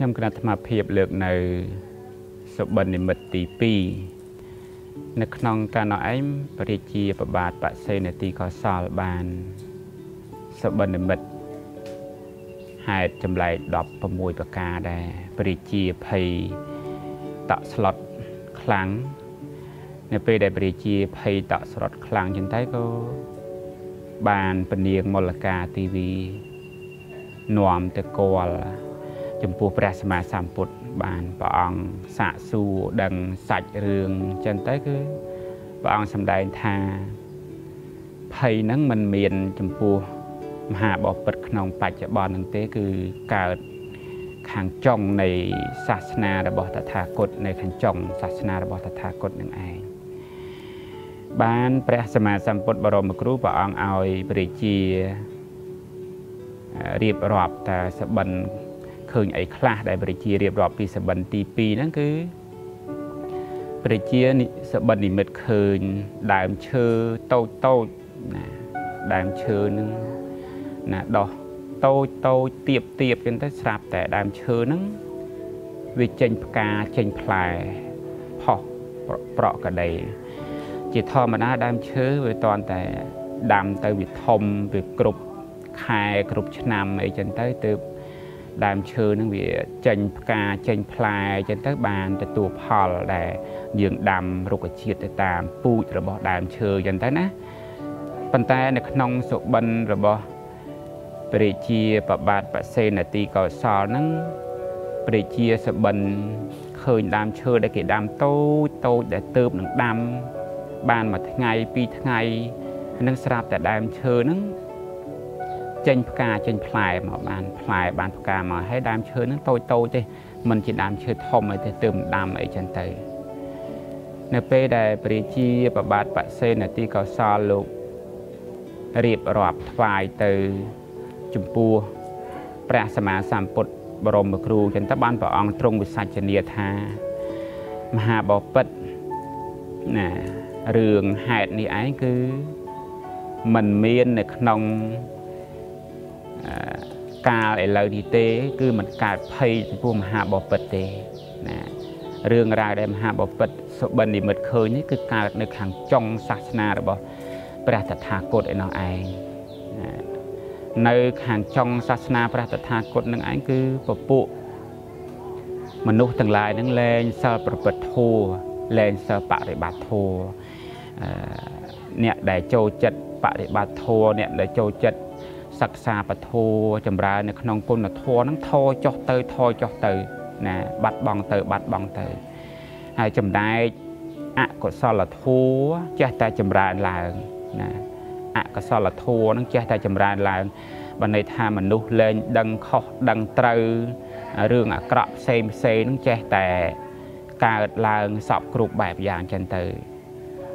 ខ្ញុំគណៈអាត្មាភាពលើកនៅសុបិននិមិត្តទី2នៅក្នុងកាលនោះឯងពរិជាប្របាទបសេនទីកសលបានសុបិននិមិត្តហេតុចម្លែក16ប្រការដែរពរិជាភ័យតក់ស្លុតខ្លាំងនៅពេលដែលពរិជាភ័យតក់ស្លុតខ្លាំងចឹងទៅក៏បានពនាងមលកាទីវីនាំទៅគាល់ ចំពោះព្រះសម្មាសម្ពុទ្ធបានព្រះអង្គសាកសួរដឹងសាច់រឿងចឹងទៅគឺព្រះអង្គសម្ដែងថាភ័យហ្នឹងมันមានចំពោះមហាបពិតក្នុងបច្ចុប្បន្នហ្នឹងទេគឺកើតខាងចុងនៃសាសនារបស់តថាគតនៅខាងចុងសាសនារបស់តថាគតនឹងឯងបានព្រះសម្មាសម្ពុទ្ធបរមគ្រូព្រះអង្គឲ្យព្រះជារៀបរាប់តាសបិន ឃើញអីខ្លះដែលព្រះជារៀបរាប់ពីសបិនទី2ហ្នឹងគឺព្រះជាសបិននិមិត្តឃើញដើមឈើតូចតូចណាដើមឈើហ្នឹងណាដោះតូចតូចទៀបទៀបចឹងទៅស្រាប់តែដើមឈើហ្នឹងវាចេញផ្កាចេញផ្លែផុសប្រក់កដីជាធម្មតាដើមឈើវាតន់តែដាំទៅវាធំវាគ្រប់ខែគ្រប់ឆ្នាំអីចឹងទៅទើប ដើមឈើនឹងវាចេញផ្កាចេញផ្លែចឹងទៅបានទទួលផលដែលយើងដាំរុក្ខជាតិទៅតាមពូជរបស់ដើមឈើចឹងទៅណាប៉ុន្តែនៅក្នុងសុបិនរបស់ព្រះជាប្របាទបសេនទីកោសលហ្នឹងព្រះជាសុបិនឃើញដើមឈើដែលគេដាំតូចតូចដែលទៅបនឹងដាំបានមួយថ្ងៃពីរថ្ងៃនឹងស្រាប់តែដើមឈើហ្នឹង ចេញផ្កាចេញផ្លែមកបានផ្លែបានផ្កាមកហើយដើមឈើហ្នឹងតូចតូចទេមិនជាដើមឈើធំអីទេទើបដាំអីចឹងទៅនៅពេលដែលព្រះជាប្របាទបសេនទីកោសលលោករៀបរាប់ថ្វាយទៅចំពោះព្រះសម្មាសម្ពុទ្ធបរមគ្រូចឹងទៅបានព្រះអង្គទ្រង់វិសាចនាថាមហាបពិតណារឿងហេតុនេះឯងគឺมันមាននៅក្នុង កាលឥឡូវនេះទេ គឺมันកើតភ័យចំពោះមហាបពិតទេណារឿងរ៉ាវដែលមហាបពិតសុបិននិមិត្តឃើញនេះគឺកើតនៅខាងចុងសាសនារបស់ព្រះតថាគតឯនោះឯងនៅខាងចុងសាសនាព្រះតថាគតនឹងឯងគឺពពួកមនុស្សទាំងឡាយនឹងលែងសិលប្រព្រឹត្តធម៌លែងសិលបរិបត្តិធម៌អ្នកដែលចូលចិត្តបរិបត្តិធម៌អ្នកដែលចូលចិត្ត សិក្សាពធចម្រើននៅក្នុងគុណធម៌ហ្នឹងថយចុះទៅថយចុះទៅណាបាត់បង់ទៅបាត់បង់ទៅហើយចំណែកអកុសលធម៌ចេះតែចម្រើនឡើងណាអកុសលធម៌ហ្នឹងចេះតែចម្រើនឡើងបើន័យថាមនុស្សលែងដឹងខុសដឹងត្រូវរឿងអាក្រក់ផ្សេងផ្សេងហ្នឹងចេះតែកើតឡើងសពគ្រប់បែបយ៉ាងចឹងទៅ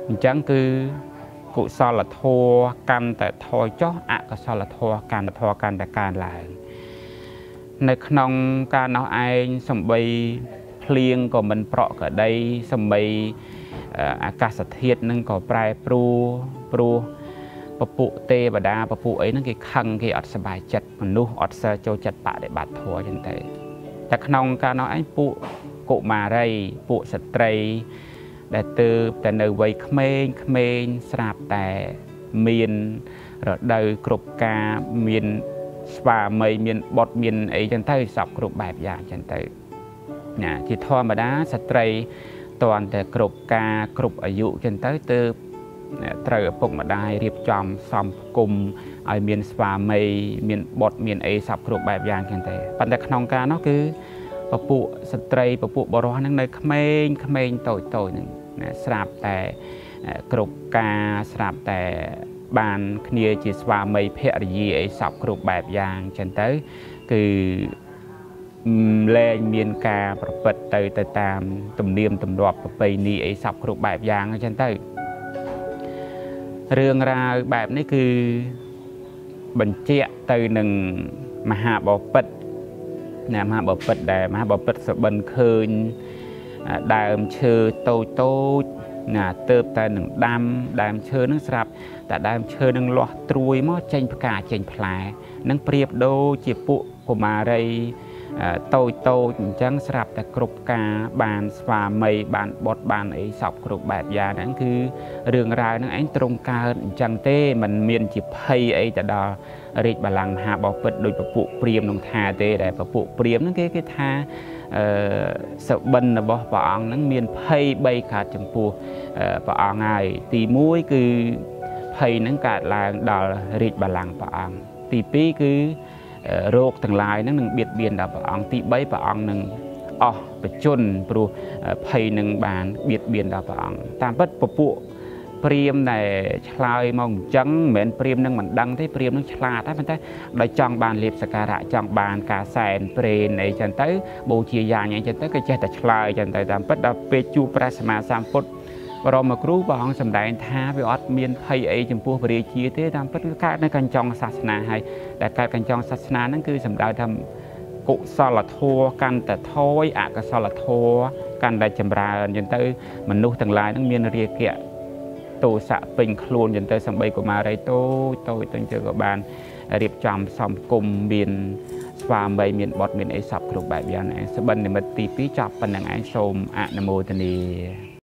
អញ្ចឹងគឺ កុសលធម៌កាន់តែថយចុះអកុសលធម៌កាន់តែធម៌កាន់តែកើនឡើងនៅក្នុងការនោះឯងសំបីភ្លៀងក៏មិនប្រក់ក្តីសំបីអាកាសធាតុនឹងក៏ប្រែប្រួលព្រោះពពុទេវតាពពុអីហ្នឹងគេខឹងគេអត់សบายចិត្តមនុស្សអត់សើចូលចិត្តបដិបត្តិធម៌ចឹងទៅតែក្នុងការនោះឯងពួកកុមារីពួកស្ត្រី ដែលទើបតែនៅវ័យក្មេងក្មេងស្រាប់តែមានរដូវគ្រប់ការមានស្វាមីមានបុត្រមានអីចឹងទៅសពគ្រប់បែបយ៉ាងចឹងទៅណាជាធម្មតាស្ត្រីតន់តែគ្រប់ការគ្រប់អាយុចឹងទៅទើបត្រូវឪពុកម្ដាយរៀបចំសំគុំឲ្យមានស្វាមីមានបុត្រមានអីសពគ្រប់បែបយ៉ាងចឹងទៅប៉ុន្តែក្នុងការនោះគឺពពួកស្ត្រីពពួកបរិសុទ្ធហ្នឹងនៅក្មេងក្មេងតូចតូចហ្នឹង ណាស្រាប់តែគ្រប់ការស្រាប់តែបានគ្នាជាស្វាមីភរិយាអីសពគ្រប់បែបយ៉ាងចឹងទៅ គឺលែងមានការប្រព្រឹត្តទៅទៅតាមទំនៀមទម្លាប់ប្រពៃណីអីសពគ្រប់បែបយ៉ាងអញ្ចឹងទៅរឿងរ៉ាវបែបនេះគឺបញ្ជាក់ទៅនឹងមហាបពិតណាមហាបពិតដែលមហាបពិតសបិនឃើញ ដើមឈើតូចតូចណាទៅតែនឹងដាំដើមឈើនឹងស្រាប់តែដើមឈើនឹងលាស់ត្រួយមកចេញផ្កាចេញផ្លែនឹងប្រៀបដូចជាពួកកុមារី តូចតូចអញ្ចឹងស្រាប់តែគ្រប់ការបានស្វាមីបានបុតបានអីសពគ្រប់បែបយ៉ាងហ្នឹងគឺរឿងរ៉ាវហ្នឹងឯងត្រង់កើតអញ្ចឹងទេมันមានជាភ័យអីទៅដល់រាជបល្ល័ង្កមហាបពិតដោយពពួកព្រាមនឹងថាទេដែលពពួកព្រាមហ្នឹងគេគេថាអឺសបិនរបស់ព្រះអង្គហ្នឹងមានភ័យ3កើតចំពោះព្រះអង្គហើយទី1គឺភ័យហ្នឹងកើតឡើងដល់រាជបល្ល័ង្កព្រះអង្គទី2គឺ រោគទាំងឡាយហ្នឹងនឹងបៀតបៀនដល់ព្រះអង្គទី3ព្រះអង្គនឹងអស់បជនព្រោះភ័យនឹងបានបៀតបៀនដល់ព្រះអង្គតាមពិតពពួកព្រាមដែលឆ្លើយមកអញ្ចឹងមិនមែនព្រាមនឹងមិនដឹងទេព្រាមនឹងឆ្លាតតែប៉ុន្តែដោយចង់បានលៀបសការៈចង់បានការសែនព្រេនអីចឹងទៅបូជាយ៉ាងអីចឹងទៅក៏ចេះតែឆ្លើយចឹងទៅតាមពិតដល់ពេលជួបព្រះសម្មាសម្ពុទ្ធ បរមគ្រូព្រះអង្គសម្ដែងថាវាអត់មានភ័យអីចំពោះពរាជាទេតាមពិតគឺកើតនៅកញ្ចង់សាសនាហើយតែកើតកញ្ចង់សាសនាហ្នឹងគឺសម្ដៅថាកុសលធម៌កាន់តែថយអកុសលធម៌កាន់តែចម្រើនចឹងទៅមនុស្សទាំងឡាយហ្នឹងមានរាគៈទោសៈពេញខ្លួនចឹងទៅសំបីកុមារីតូចតូចទៅចឹងក៏បានរៀបចំសំគុំមានស្វាមីមានបុត្រមានអីសពគ្រប់បែបយ៉ាងឯងសបិននិមិត្តទី2ចប់ប៉ុណ្្នឹងឯងសូមអនុមោទនា